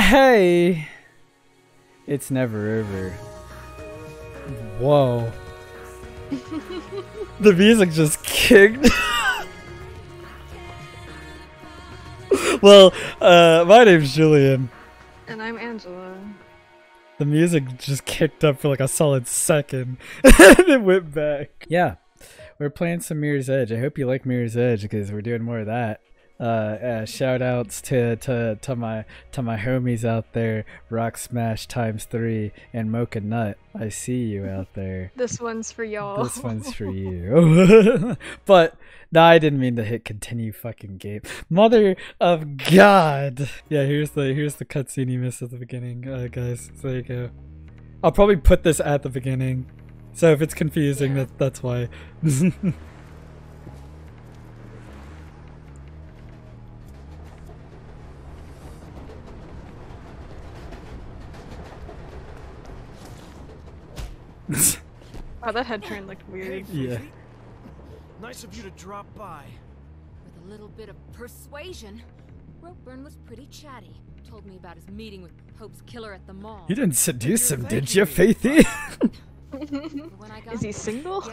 Hey! It's never over. Whoa. the music just kicked. well, uh, my name's Julian. And I'm Angela. The music just kicked up for like a solid second, and it went back. Yeah, we're playing some Mirror's Edge. I hope you like Mirror's Edge because we're doing more of that. Uh, uh, shout outs to, to to my to my homies out there, Rock Smash times three and Mocha Nut. I see you out there. This one's for y'all. This one's for you. but no, I didn't mean to hit continue fucking game. Mother of God. Yeah, here's the here's the cutscene you missed at the beginning, uh, guys. So there you go. I'll probably put this at the beginning. So if it's confusing, Yeah. that that's why. Wow, that head turn looked weird. yeah. Nice of you to drop by. With a little bit of persuasion, Ropeburn was pretty chatty. Told me about his meeting with Pope's killer at the mall. You didn't seduce him, did you, Faithy? But when I got Is he single?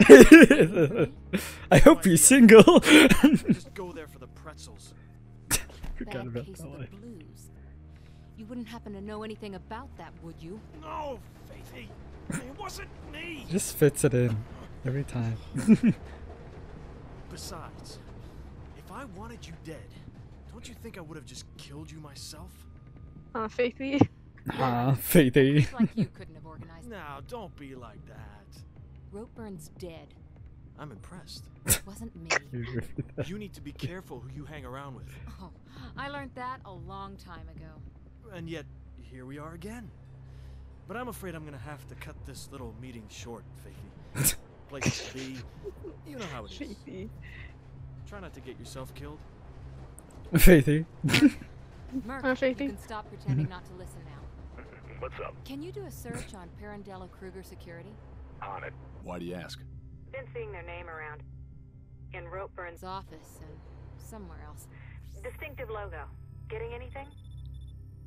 I hope he's single. Just go there for the pretzels. Forgot about that of the one. blues. You wouldn't happen to know anything about that, would you? No, Faithy. It wasn't me. Just fits it in every time. Besides, if I wanted you dead, don't you think I would have just killed you myself? Huh, Faithy? Ah, Faithy. Like you couldn't have organized. Now, don't be like that. Ropeburn dead. I'm impressed. It wasn't me. You need to be careful who you hang around with. Oh, I learned that a long time ago. And yet, here we are again. But I'm afraid I'm gonna have to cut this little meeting short, Faithy. Place to be. You know how it is. Faithy. Try not to get yourself killed. Faithy. Merc, Huh, you Faithy? can stop pretending not to listen now. What's up? Can you do a search on Pirandello Kruger Security? On it. Why do you ask? Been seeing their name around. In Ropeburn's office and somewhere else. distinctive logo. Getting anything?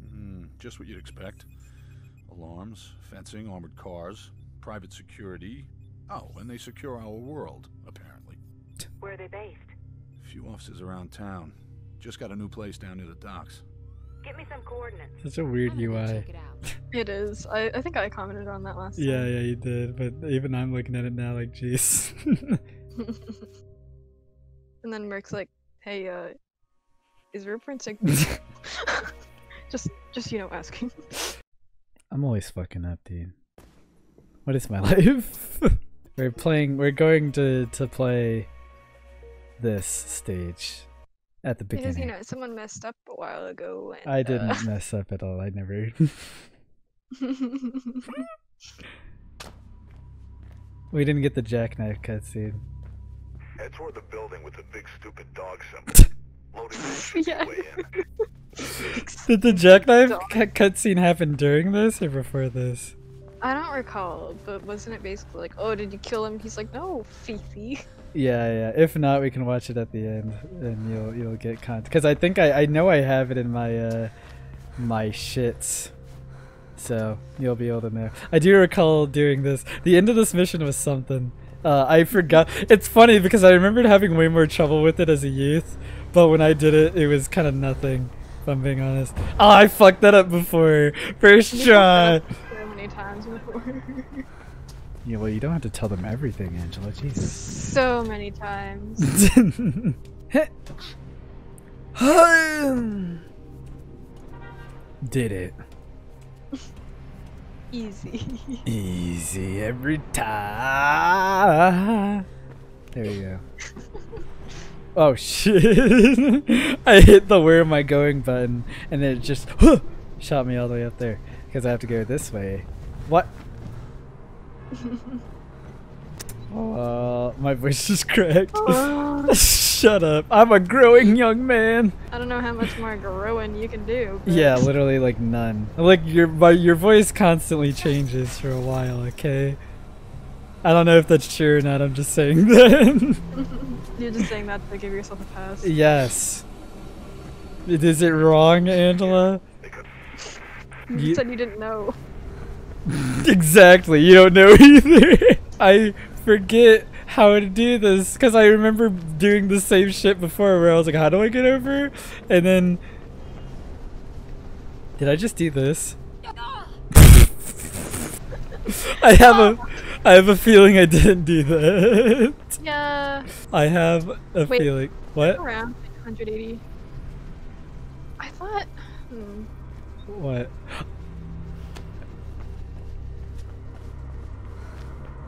Hmm, just what you'd expect. Alarms, fencing, armored cars, private security. Oh, and they secure our world, apparently. Where are they based? A few offices around town. Just got a new place down near the docks. Get me some coordinates. Such a weird I'm gonna go UI. Check it out. It is. I, I think I commented on that last Yeah, time. yeah, you did. But even I'm looking at it now like, jeez. and then Merc's like, hey, uh, is Rupert sick? just, just, you know, asking. I'm always fucking up, dude. What is my life? we're playing. We're going to to play this stage at the beginning. because, you know, someone messed up a while ago. And, I didn't uh, mess up at all. I never. we didn't get the Jacknife cutscene. Head toward the building with the big stupid dog symbol. Loading bay should Yeah. way in. Did the Jacknife cutscene happen during this or before this? I don't recall, but wasn't it basically like, oh, did you kill him? He's like, no, Fifi. Yeah, yeah. If not, we can watch it at the end, and you'll you'll get content. Because I think I I know I have it in my uh my shits, so you'll be able to know. I do recall doing this. The end of this mission was something. Uh, I forgot. It's funny because I remembered having way more trouble with it as a youth, but when I did it, it was kind of nothing. If I'm being honest. Oh, I fucked that up before. First try. So many times before. yeah, well, you don't have to tell them everything, Angela. Jesus. so many times. Did it. Easy. Easy every time. There you go. Oh shit. I hit the where am I going button and it just shot me all the way up there because I have to go this way. What? Uh, my voice is cracked. Oh, Shut up. I'm a growing young man. I don't know how much more growing you can do. but- Yeah, literally like none. Like your my, your voice constantly changes for a while, okay? I don't know if that's true or not. I'm just saying that. You're just saying that to give yourself a pass. yes. Is it wrong, Angela? You You- said you didn't know. exactly. You don't know either. I forget how to do this because I remember doing the same shit before where I was like, how do I get over? And then. Did I just do this? I have a. I have a feeling I didn't do that. Yeah. I have a Wait. feeling. What? Around 180. I thought. Hmm. What?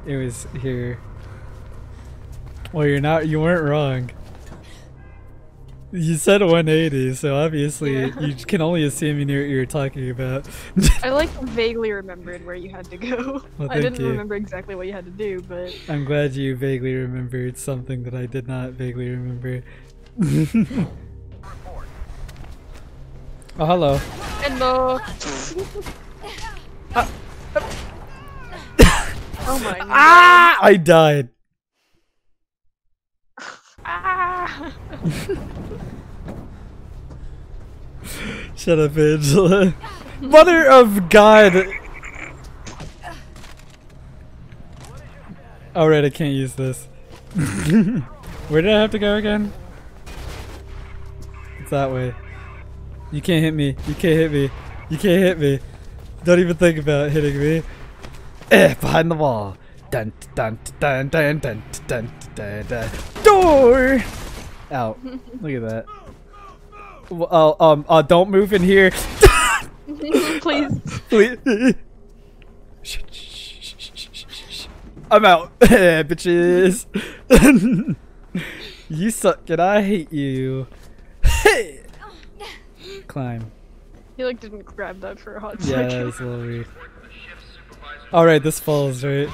It was here. Well, you're not. You weren't wrong. You said 180, so obviously Yeah. you can only assume you knew what you were talking about. I like vaguely remembered where you had to go. Well, I didn't you. remember exactly what you had to do, but I'm glad you vaguely remembered something that I did not vaguely remember. oh, hello. hello. oh my god. Ah! I died. Ah! Shut up, Angela. Mother of God. Alright, I can't use this. Where did I have to go again? It's that way. You can't hit me. You can't hit me. You can't hit me. Don't even think about hitting me. Eh, behind the wall. Dun dun dun dun dun dun dun dun. Door. Out. Look at that. Well, Oh, um, uh, don't move in here. Please. Please. Shh, shh, shh, shh, shh, shh, shh. I'm out, bitches. you suck and I hate you. Hey. Climb. He like didn't grab that for a hot Yeah, second. that was a little weird. Alright, this falls, right?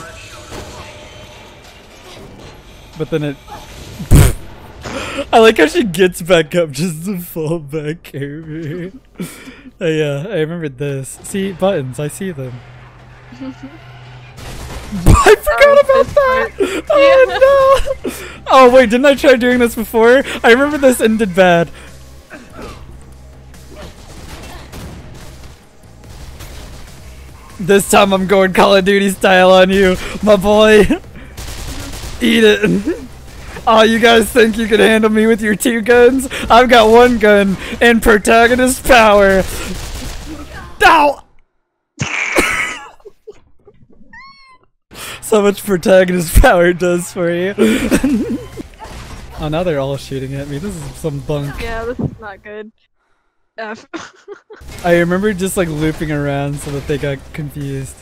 But then it... I like how she gets back up just to fall back over. uh, yeah, I remembered this. See, buttons, I see them. I forgot about that! Oh no! Oh wait, didn't I try doing this before? I remember this ended bad. This time I'm going Call of Duty style on you, my boy. Eat it. Oh, you guys think you can handle me with your two guns? I've got one gun and protagonist power. Ow! so much protagonist power does for you. oh, now they're all shooting at me. This is some bunk. Yeah, this is not good. F. I remember just like looping around so that they got confused.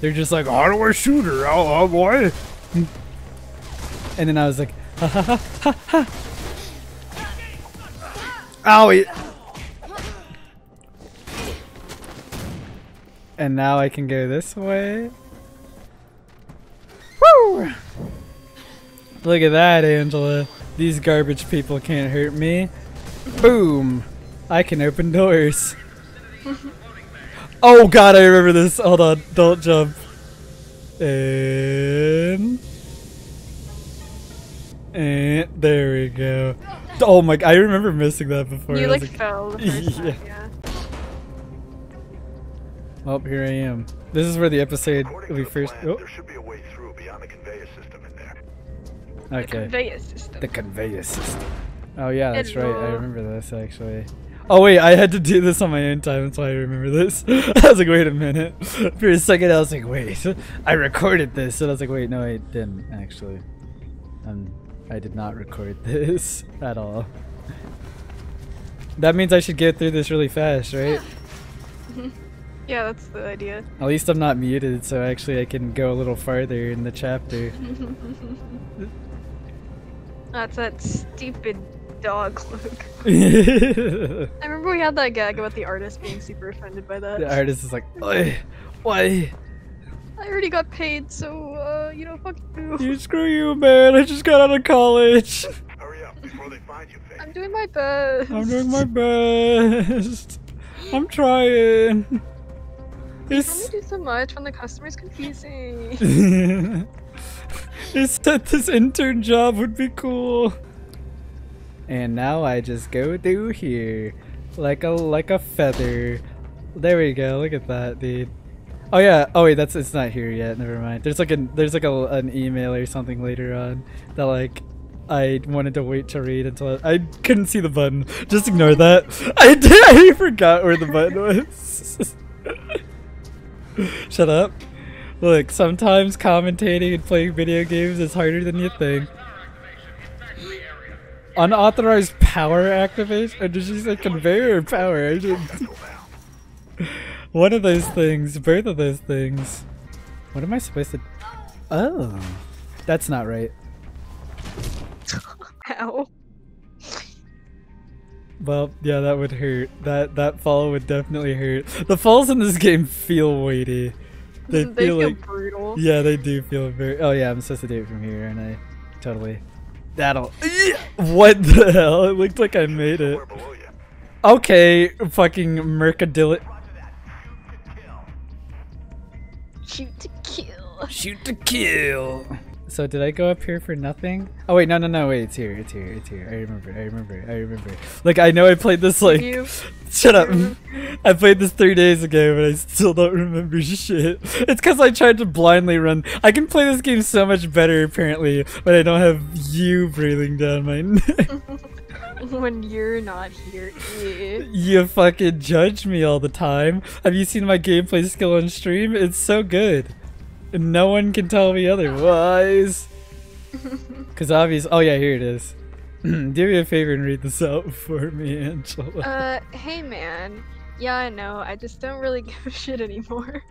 They're just like, how do I shoot her? Oh, oh boy. And then I was like, ha ha ha ha ha. Owie. And now I can go this way. Woo! Look at that, Angela. These garbage people can't hurt me. Boom! I can open doors. oh god, I remember this. Hold on, don't jump. And and there we go. Oh my! I remember missing that before. you I was like fell the Yeah. time, yeah. Oh, here I am. This is where the episode According we the first. plans, Oh, there should be a way through beyond the conveyor system in there. okay. Conveyor system. The conveyor system. Oh yeah, that's right. I remember this actually. Oh wait, I had to do this on my own time. That's why I remember this. I was like, wait a minute. For a second, I was like, wait, I recorded this, and I was like, wait, no, I didn't actually. Um, I did not record this at all. That means I should get through this really fast, right? Yeah, that's the idea. At least I'm not muted, so actually I can go a little farther in the chapter. That's that stupid dog look. I remember we had that gag about the artist being super offended by that. The artist is like, "Oi, why? I already got paid, so uh, you know, fuck you. You screw you, man. I just got out of college. Hurry up before they find you, Faith. I'm doing my best. I'm doing my best. I'm trying. You It's only do so much when the customer's confusing. it's that this intern job would be cool. And now I just go through here. like a like a feather. There we go. Look at that, dude. Oh yeah. Oh wait, that's it's not here yet. Never mind. There's like an there's like a, an email or something later on that like I wanted to wait to read until I, I couldn't see the button. Just ignore that. I did. I forgot where the button was. Shut up. Look, sometimes commentating and playing video games is harder than you think. Unauthorized power activation? Or did she say conveyor or power? I didn't. One of those things. Both of those things. What am I supposed to... Oh. That's not right. Ow. Well, yeah, that would hurt. That that fall would definitely hurt. The falls in this game feel weighty. They, They feel feel like brutal. yeah, they do feel very. Oh yeah, I'm supposed to do it from here, and I totally. That'll. What the hell? It looked like I made it. Somewhere below you. Okay, fucking mercadillo. Shoot to kill. Shoot to kill. So did I go up here for nothing? Oh wait, no, no, no, wait, it's here, it's here, it's here. I remember, I remember, I remember. Like I know I played this like. You. Shut up. I played this three days ago, but I still don't remember shit. It's because I tried to blindly run. I can play this game so much better, apparently, but I don't have you breathing down my neck. when you're not here. You fucking judge me all the time. Have you seen my gameplay skill on stream? It's so good. No one can tell me otherwise. Because obviously. Oh, yeah, here it is. Do me a favor and read this out for me, Angela. Uh, hey man. Yeah, I know. I just don't really give a shit anymore.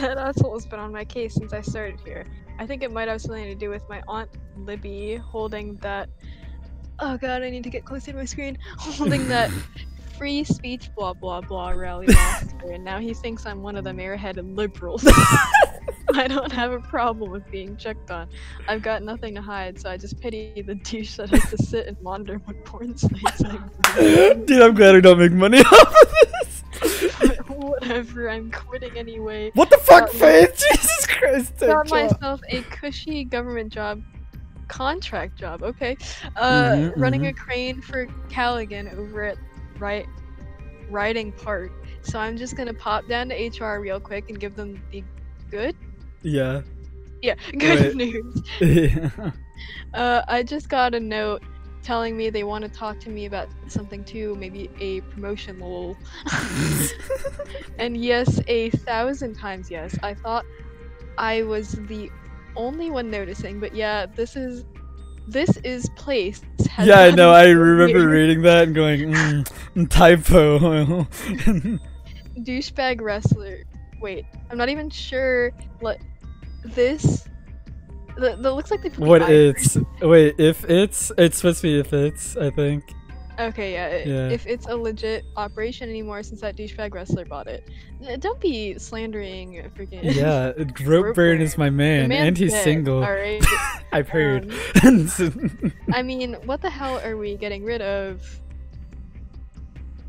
that asshole's been on my case since I started here. I think it might have something to do with my aunt Libby holding that. Oh god, I need to get closer to my screen. Holding that free speech blah blah blah rally last year, and now he thinks I'm one of them airheaded liberals. I don't have a problem with being checked on. I've got nothing to hide, so I just pity the douche that has to sit and monitor what porn sites Dude, I'm glad I don't make money off of this. Whatever, I'm quitting anyway. What the fuck, Faith? Jesus Christ. Got myself a cushy government job, contract job, okay. Uh, Mhm, running a crane for Callaghan over at right, Riding Park. So I'm just gonna pop down to HR real quick and give them the good, Yeah. yeah, good Wait. news. yeah. Uh, I just got a note telling me they want to talk to me about something too, maybe a promotion lol. and yes, a thousand times yes. I thought I was the only one noticing, but yeah, this is this is place. Yeah, I know. I remember reading that and going, mm, typo. douchebag wrestler. Wait, I'm not even sure what this. The, the looks like they what it's? Wait, if it's? It's supposed to be if it's. I think. Okay, yeah, Yeah. If it's a legit operation anymore since that douchebag wrestler bought it. Uh, don't be slandering freaking. Yeah, Ropeburn is my man, and he's dead, single. Alright. I've heard. Um, I mean, what the hell are we getting rid of?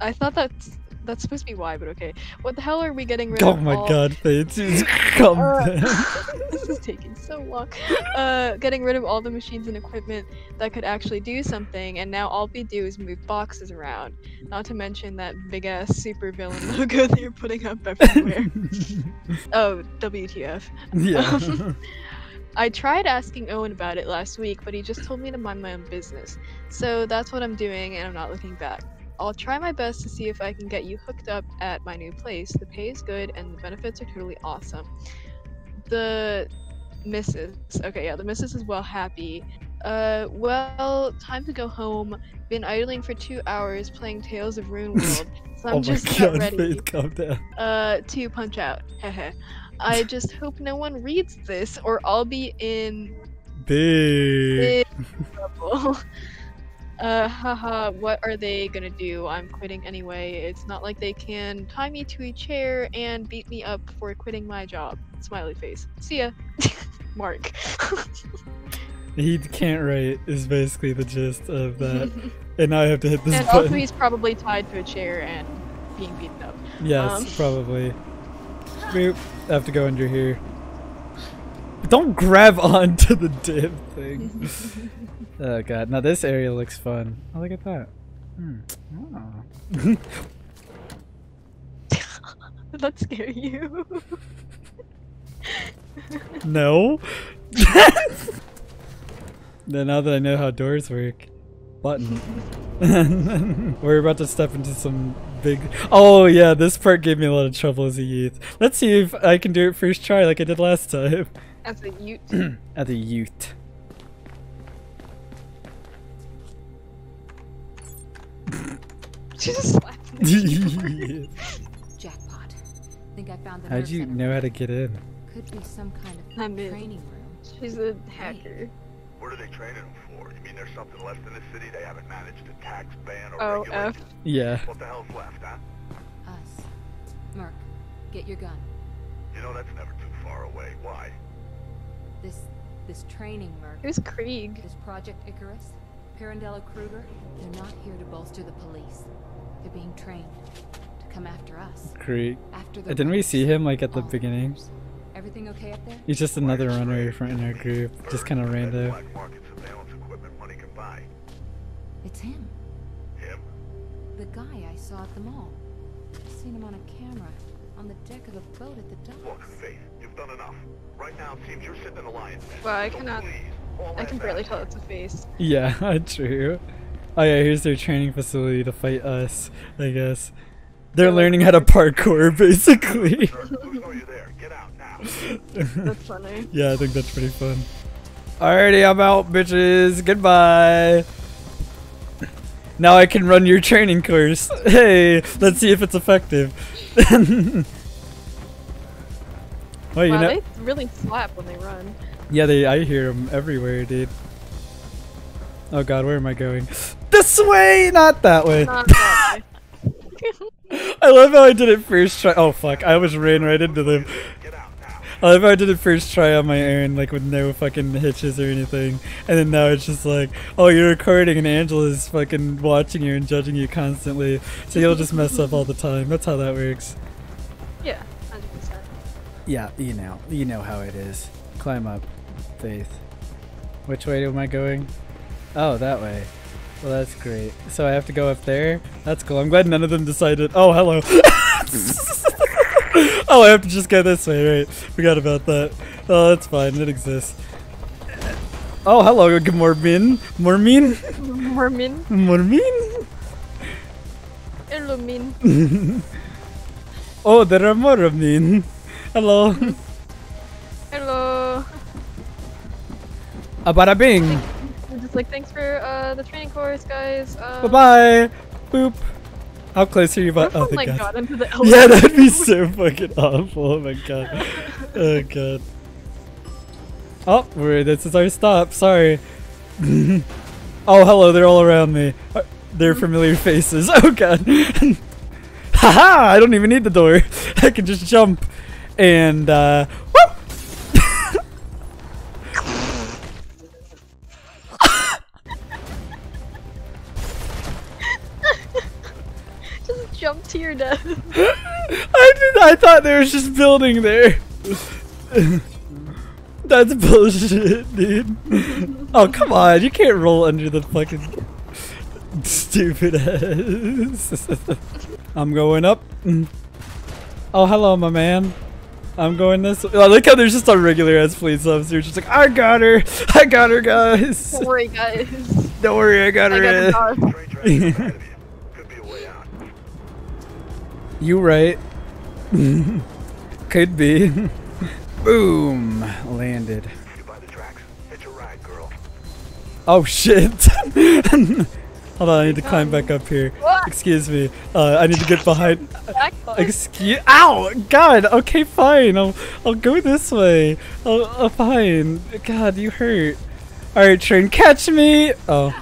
I thought that's that's supposed to be why, but okay. What the hell are we getting rid oh of? Oh my all- god, just calm Uh, this is taking so long. Uh, getting rid of all the machines and equipment that could actually do something, and now all we do is move boxes around. Not to mention that big ass super villain logo they're putting up everywhere. oh, WTF. yeah. I tried asking Owen about it last week, but he just told me to mind my own business. So that's what I'm doing, and I'm not looking back. I'll try my best to see if I can get you hooked up at my new place. The pay is good, and the benefits are totally awesome. The missus, okay, yeah, the missus is well happy. Uh, well, time to go home. Been idling for two hours playing Tales of Rune World, so I'm oh just god, not ready Faith, uh to punch out. I just hope no one reads this or I'll be in Big. big trouble. Uh haha, what are they gonna do? I'm quitting anyway. It's not like they can tie me to a chair and beat me up for quitting my job. Smiley face. See ya. Mark. He can't write is basically the gist of that. and now I have to hit this and also he's probably tied to a chair and being beaten up. Yes, um, probably. Boop. I have to go under here. But don't grab onto the damn thing. oh god. Now this area looks fun. Oh, look at that. Hmm. Oh. Did that scare you? No. then now that I know how doors work, button. We're about to step into some big. Oh yeah, this part gave me a lot of trouble as a youth. Let's see if I can do it first try like I did last time. As a Ute. As a youth. she just slapped me. Jackpot. Think I found the How'd you know how to get in? Could be some kind of I'm in. training room. She's a hacker. What are they training them for? You mean there's something left in the city they haven't managed to tax, ban, or Oh, regulate? F. Yeah. What the hell's left, huh? Us. Merc, get your gun. You know that's never too far away. Why? This this training, Merc. Who's Krieg? This Project Icarus, Pirandello Kruger, they're not here to bolster the police. They're being trained to come after us. Krieg. After the uh, Didn't we see him like at the All beginning? runners. Everything okay up there? He's just another runner from in our group, just kind of Best rando. Black market surveillance equipment money can buy. It's him. Him? The guy I saw at the mall. I've Seen him on a camera on the deck of a boat at the Look, docks. Faith, you've done enough. Right now, it seems you're sitting in a lion's. Well, I So cannot- please, I can barely tell it's a face. Yeah, true. Oh yeah, here's their training facility to fight us, I guess. They're learning how to parkour, basically. Sir, who's know you there? Get out now. That's funny. yeah, I think that's pretty fun. Alrighty, I'm out, bitches. Goodbye. Now I can run your training course. Hey, let's see if it's effective. Wait, you wow, know? they really slap when they run. Yeah, they. I hear them everywhere, dude. Oh god, where am I going? This way, not that way. Not that way. I love how I did it first try. Oh fuck, I almost ran right into them. Get out now. I love how I did it first try on my own, like with no fucking hitches or anything. And then now it's just like, oh, you're recording and Angela's fucking watching you and judging you constantly. So you'll just mess up all the time. That's how that works. Yeah, you know. You know how it is. Climb up, Faith. Which way am I going? Oh, that way. Well, that's great. So I have to go up there? That's cool. I'm glad none of them decided. Oh, hello. oh, I have to just go this way, right? Forgot about that. Oh, that's fine. It exists. Oh, hello, good morning. Mormin? Mormin. Mormin? Illumin. Oh, there are more of me. Hello. Hello. A bada bing. I'm just like, thanks for uh, the training course, guys. Um, Bye bye. Boop. How close are you? By- oh, my God. into the elevator? Yeah, that'd be so fucking awful. Oh my god. Oh god. Oh, we're, this is our stop. Sorry. oh, hello. They're all around me. Uh, They're familiar faces. Oh god. Haha! I don't even need the door. I can just jump. And, uh, just jump to your death. I did. I thought there was just building there. That's bullshit, dude. Oh come on, you can't roll under the fucking stupid ass. I'm going up. Oh hello, my man. I'm going this way. I like how there's just a regular ass police officer just like, I got her. I got her, guys. Don't worry, guys. Don't worry, I got I her. got the dog. Train tracks ahead of you. Could be a way out. You right. Could be. Boom. Landed. You by the tracks. Hit your ride, girl. Oh shit. Hold on, I need to climb back up here. Excuse me. Uh, I need to get behind. Excuse. Ow! God. Okay, fine. I'll I'll go this way. I'll, I'll fine. God, you hurt. All right, train, catch me. Oh.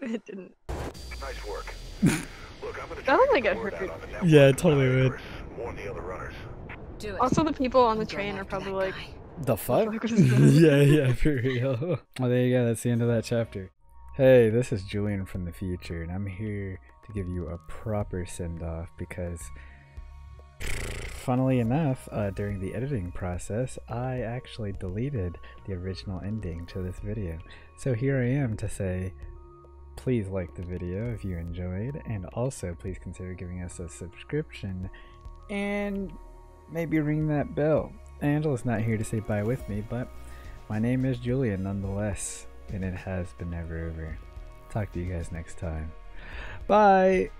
it didn't. Nice work. Look, I'm gonna I try don't to think get I the out it. the network Yeah, totally would. Warn the other runners. Do it. Also, the people on the train are probably like. The fuck? fuck yeah, yeah, for real. Well, there you go. That's the end of that chapter. Hey, this is Julian from the future, and I'm here to give you a proper send off because, funnily enough, uh, during the editing process, I actually deleted the original ending to this video. So here I am to say, please like the video if you enjoyed, and also please consider giving us a subscription and maybe ring that bell. Angela's not here to say bye with me, but my name is Julian nonetheless, and it has been never over. Talk to you guys next time. Bye!